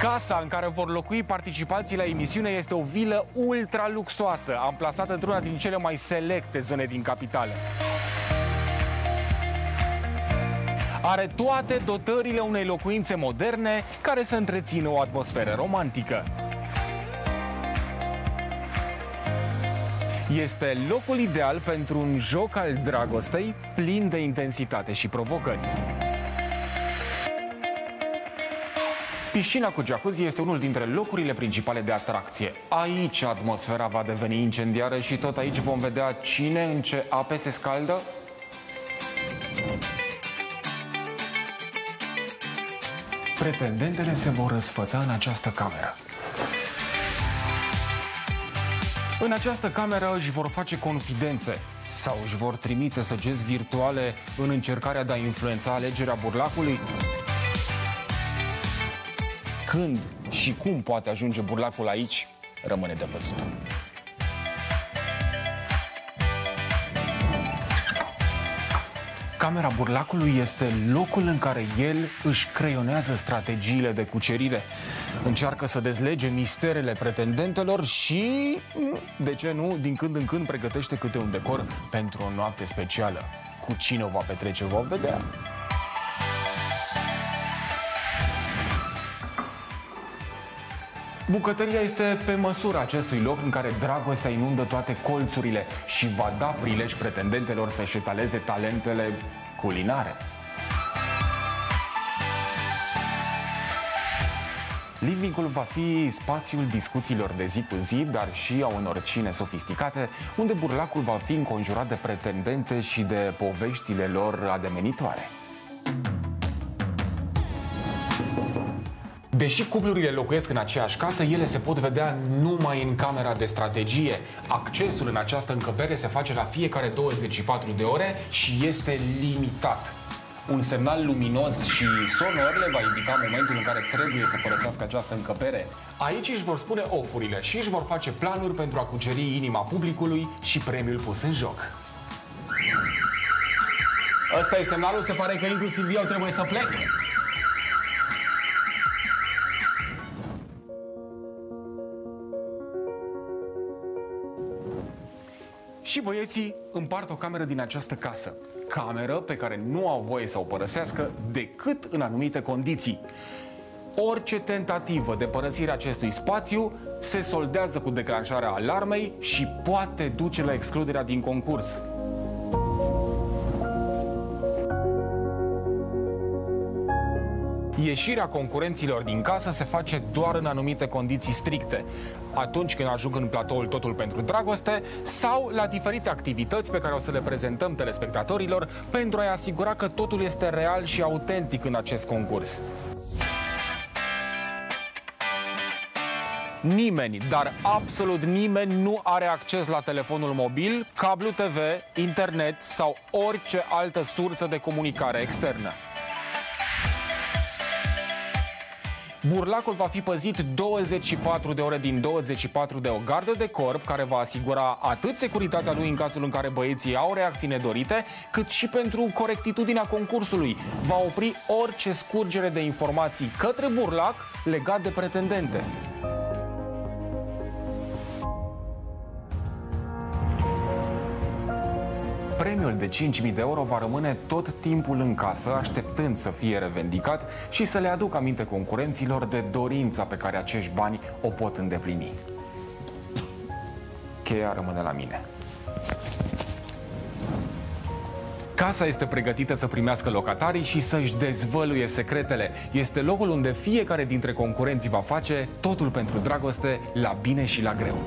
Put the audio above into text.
Casa în care vor locui participanții la emisiune este o vilă ultra luxoasă, amplasată într-una din cele mai selecte zone din capitală. Are toate dotările unei locuințe moderne care să întrețină o atmosferă romantică. Este locul ideal pentru un joc al dragostei plin de intensitate și provocări. Piscina cu jacuzzi este unul dintre locurile principale de atracție. Aici atmosfera va deveni incendiară și tot aici vom vedea cine în ce ape se scaldă. Pretendentele se vor răsfăța în această cameră. În această cameră își vor face confidențe sau își vor trimite săgeți virtuale în încercarea de a influența alegerea burlacului? Când și cum poate ajunge burlacul aici, rămâne de văzut. Camera burlacului este locul în care el își creionează strategiile de cucerire. Încearcă să dezlege misterele pretendentelor și, de ce nu, din când în când pregătește câte un decor pentru o noapte specială. Cu cine o va petrece, vom vedea. Bucătăria este pe măsura acestui loc în care dragostea inundă toate colțurile și va da prilej pretendentelor să-și etaleze talentele culinare. Livingul va fi spațiul discuțiilor de zi cu zi, dar și a unor cine sofisticate, unde burlacul va fi înconjurat de pretendente și de poveștile lor ademenitoare. Deși cuplurile locuiesc în aceeași casă, ele se pot vedea numai în camera de strategie. Accesul în această încăpere se face la fiecare 24 de ore și este limitat. Un semnal luminos și sonor le va indica momentul în care trebuie să părăsească această încăpere. Aici își vor spune ofurile și își vor face planuri pentru a cuceri inima publicului și premiul pus în joc. Ăsta e semnalul, se pare că inclusiv eu trebuie să plec. Și băieții împart o cameră din această casă. Cameră pe care nu au voie să o părăsească decât în anumite condiții. Orice tentativă de părăsire acestui spațiu se soldează cu declanșarea alarmei și poate duce la excluderea din concurs. Ieșirea concurenților din casă se face doar în anumite condiții stricte, atunci când ajung în platoul Totul pentru Dragoste sau la diferite activități pe care o să le prezentăm telespectatorilor pentru a-i asigura că totul este real și autentic în acest concurs. Nimeni, dar absolut nimeni nu are acces la telefonul mobil, cablu TV, internet sau orice altă sursă de comunicare externă. Burlacul va fi păzit 24 de ore din 24 de o gardă de corp care va asigura atât securitatea lui în cazul în care băieții au reacții nedorite, cât și pentru corectitudinea concursului. Va opri orice scurgere de informații către burlac legat de pretendente. Premiul de 5.000 de euro va rămâne tot timpul în casă, așteptând să fie revendicat și să le aduc aminte concurenților de dorința pe care acești bani o pot îndeplini. Cheia rămâne la mine. Casa este pregătită să primească locatarii și să-și dezvăluie secretele. Este locul unde fiecare dintre concurenții va face totul pentru dragoste, la bine și la greu.